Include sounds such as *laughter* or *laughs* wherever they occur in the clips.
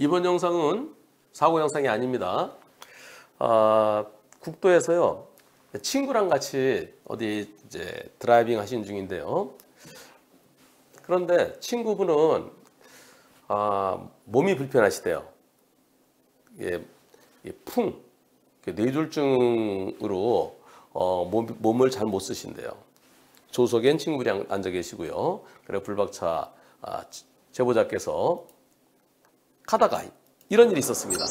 이번 영상은 사고 영상이 아닙니다. 아, 국도에서요 친구랑 같이 어디 이제 드라이빙 하시는 중인데요. 그런데 친구분은 아, 몸이 불편하시대요. 예, 예, 풍, 뇌졸중으로 어, 몸, 몸을 잘 못 쓰신대요. 조수석엔 친구랑 앉아 계시고요. 그래 블박차 아, 제보자께서 가다가 이런 일이 있었습니다.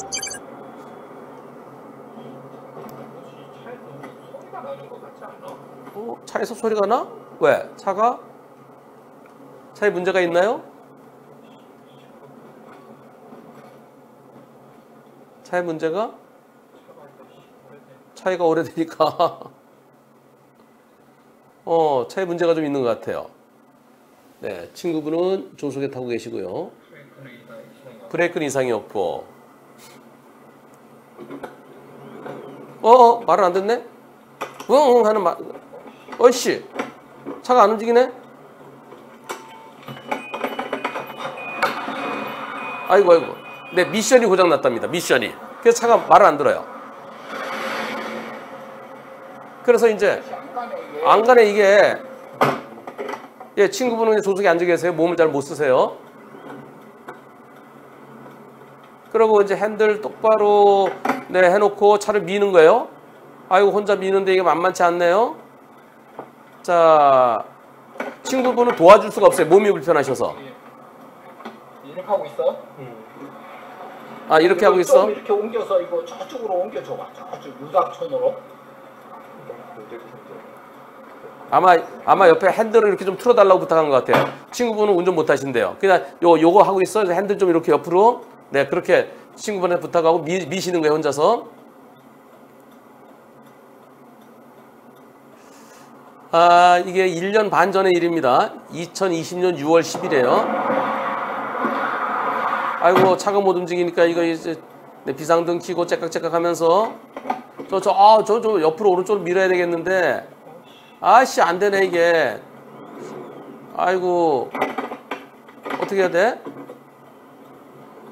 어, 차에서 소리가 나? 왜? 차가? 차에 문제가 있나요? 차에 문제가? 차이가 오래되니까 *laughs* 어 차에 문제가 좀 있는 것 같아요. 네, 친구분은 조속에 타고 계시고요. 브레이크는 이상이 없고. 어, 어 말을 안 듣네? 응응 하는 말. 어이씨 차가 안 움직이네? 아이고 아이고. 네 미션이 고장났답니다 미션이. 그래서 차가 말을 안 들어요. 그래서 이제 안 가네 이게. 예 친구분은 조석에 앉아 계세요. 몸을 잘 못 쓰세요 그리고 이제 핸들 똑바로 네 해놓고 차를 미는 거예요 아이고 혼자 미는데 이게 만만치 않네요 자 친구분은 도와줄 수가 없어요 몸이 불편하셔서 이렇게 하고 있어? 아 이렇게 하고 있어 좀 이렇게 옮겨서 이거 저쪽으로 옮겨줘봐. 저쪽 유각천으로. 아마 아마 옆에 핸들을 이렇게 좀 틀어달라고 부탁한 것 같아요. 친구분은 운전 못하신대요. 그냥 요 요거 하고 있어. 핸들 좀 이렇게 옆으로. 네 그렇게 친구분한테 부탁하고 미, 미시는 거예요 혼자서. 아 이게 1년 반 전의 일입니다. 2020년 6월 10일이에요. 아이고 차가 못 움직이니까 이거 이제 네, 비상등 켜고 째깍째깍 하면서 저 저 아 저 저 옆으로 오른쪽으로 밀어야 되겠는데 아씨 안 되네 이게 아이고 어떻게 해야 돼?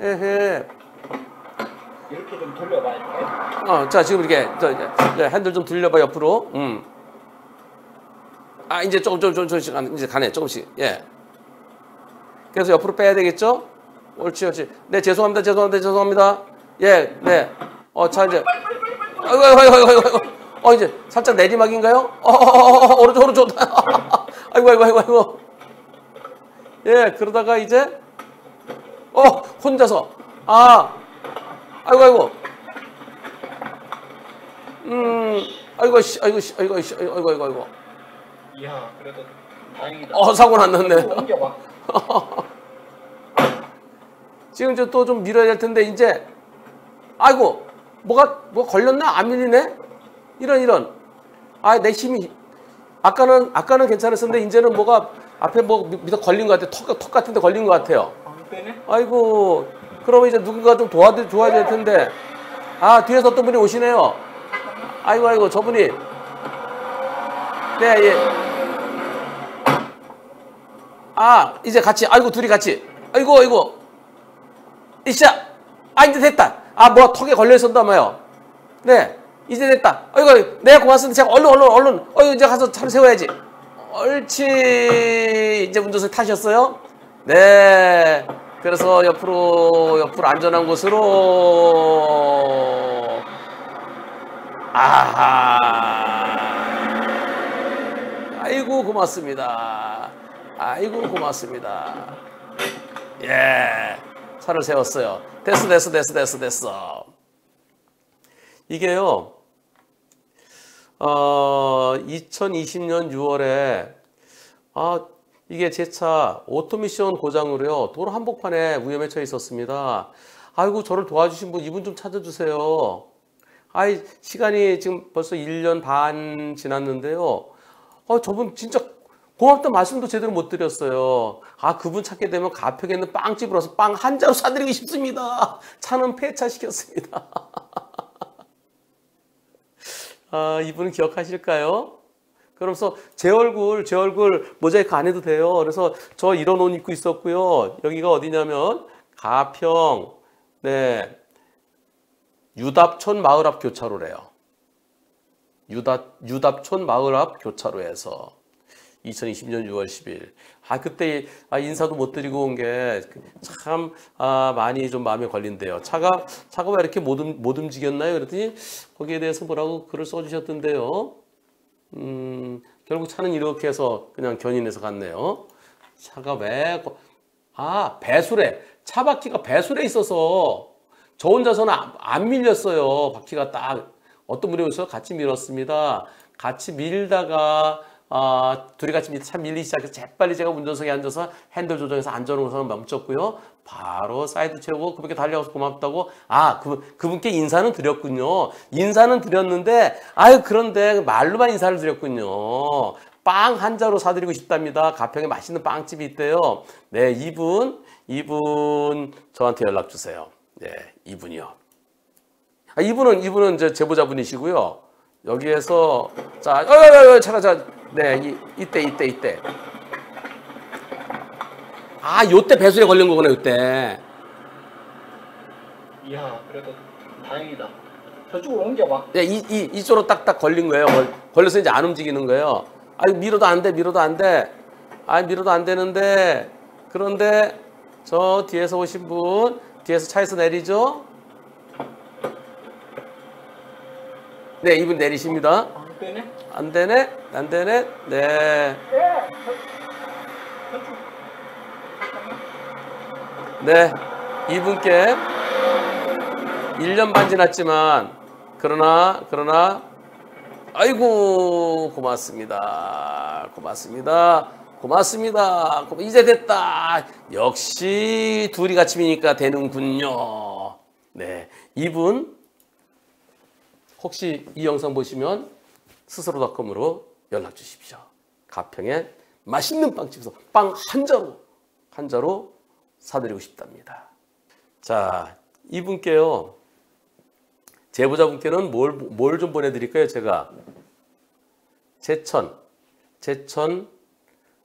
에헤. 이렇게 좀 돌려봐 이렇게. 어 자 지금 이렇게 저 이제 이제 핸들 좀 돌려봐 옆으로. 음 아 이제 조금 조금 조금 조금씩 가네, 이제 가네 조금씩. 예. 그래서 옆으로 빼야 되겠죠? 옳지 옳지. 네 죄송합니다 죄송합니다 죄송합니다. 예 네 어자 이제. 아이고 아이고 아이고 아이고 어 이제 살짝 내리막인가요? 어, 어, 어, 어 오른쪽 오른쪽. *laughs* 아이고 아이고 아이고 아이고. 예 그러다가 이제 어 혼자서. 아 아이고 아이고. 음 아이고 씨 아이고 씨 아이고 씨 아이고 아이고 아이고. 이야 그래도 다행이다. 어 사고 옮겨봐. *laughs* 지금 이제 또좀 밀어야 될 텐데 이제. 아이고 뭐가 뭐 걸렸나? 안 밀리네? 이런 이런. 아 내 힘이. 아까는 아까는 괜찮았었는데 이제는 뭐가 앞에 뭐 밑에 걸린 것 같아. 턱, 턱 같은 데 걸린 것 같아요 안 빼네? 아이고 그러면 이제 누군가 좀 도와드 줘야 될 텐데. 아 뒤에서 어떤 분이 오시네요. 아이고 아이고 저분이. 네 예. 아 이제 같이 아이고 둘이 같이. 아이고 아이고. 이샤 아 이제 됐다. 아 뭐 턱에 걸려 있었다며요. 네 이제 됐다. 아이고 네 고맙습니다. 제가 얼른 얼른 얼른. 어이 이제 가서 차를 세워야지. 옳지. 이제 운전석 타셨어요 네. 그래서 옆으로 옆으로 안전한 곳으로. 아하. 아이고 고맙습니다. 아이고 고맙습니다. 예. 차를 세웠어요. 됐어 됐어 됐어 됐어 됐어. 이게요 어 2020년 6월에 아 이게 제 차 오토미션 고장으로요 도로 한복판에 위험에 처해 있었습니다 아이고 저를 도와주신 분 이분 좀 찾아주세요 아이 시간이 지금 벌써 1년 반 지났는데요 어 저분 진짜 고맙다 말씀도 제대로 못 드렸어요. 아 그분 찾게 되면 가평에 있는 빵집으로 와서 빵 한 자루 사드리고 싶습니다. 차는 폐차시켰습니다. *laughs* 아 이분은 기억하실까요? 그러면서 제 얼굴 제 얼굴 모자이크 안 해도 돼요. 그래서 저 이런 옷 입고 있었고요. 여기가 어디냐면 가평 네. 유답촌 마을 앞 교차로래요. 유답, 유답촌 마을 앞 교차로에서 2020년 6월 10일. 아, 그때 아, 인사도 못 드리고 온 게 참 아, 많이 좀 마음에 걸린대요. 차가, 차가 왜 이렇게 못, 움- 못 움직였나요? 그랬더니 거기에 대해서 뭐라고 글을 써주셨던데요. 음, 결국 차는 이렇게 해서 그냥 견인해서 갔네요. 차가 왜, 거- 아, 배수로에. 차 바퀴가 배수로에 있어서 저 혼자서는 안, 안 밀렸어요. 바퀴가 딱 어떤 분이 오셔서 같이 밀었습니다. 같이 밀다가 아, 둘이 같이 밀- 차 밀리기 시작해서 재빨리 제가 운전석에 앉아서 핸들 조정해서 안전운전을 멈췄고요. 바로 사이드 채우고 그분께 달려가서 고맙다고 아, 그, 그분께 인사는 드렸군요. 인사는 드렸는데 아유 그런데 말로만 인사를 드렸군요. 빵 한 자루 사드리고 싶답니다. 가평에 맛있는 빵집이 있대요. 네, 이분, 이분 저한테 연락 주세요. 네, 이분이요. 아, 이분은 이분은 이제 제보자분이시고요. 여기에서 자, 어, 어, 어, 차가 자, 네, 이, 이때 이때 이때. 아, 요때 배수에 걸린 거구나, 요때. 이야 그래도 다행이다. 저쪽으로 옮겨봐. 네, 이, 이, 이쪽으로 딱딱 걸린 거예요. 걸, 걸려서 이제 안 움직이는 거예요. 아, 밀어도 안 돼, 밀어도 안 돼. 아, 밀어도 안 되는데. 그런데 저 뒤에서 오신 분, 뒤에서 차에서 내리죠? 네, 이분 내리십니다. 안 되네. 안 되네? 안 되네? 네. 네. 이분께 1년 반 지났지만, 그러나, 그러나, 아이고, 고맙습니다. 고맙습니다. 고맙습니다. 고- 이제 됐다. 역시 둘이 같이 미니까 되는군요. 네. 이분, 혹시 이 영상 보시면 스스로닷컴으로 연락 주십시오. 가평에 맛있는 빵집에서 빵 한 자루, 한 자루 사드리고 싶답니다. 자, 이분께요. 제보자분께는 뭘, 뭘 좀 보내드릴까요? 제가 제천, 제천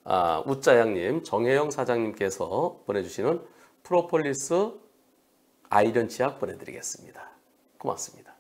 아, 우짜양님, 정혜영 사장님께서 보내주시는 프로폴리스 아이런 치약 보내드리겠습니다. 고맙습니다.